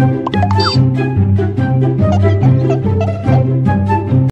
Beep.